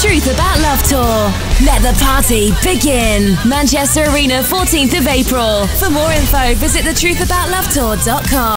Truth About Love Tour. Let the party begin. Manchester Arena, 14th of April. For more info, visit thetruthaboutlovetour.com.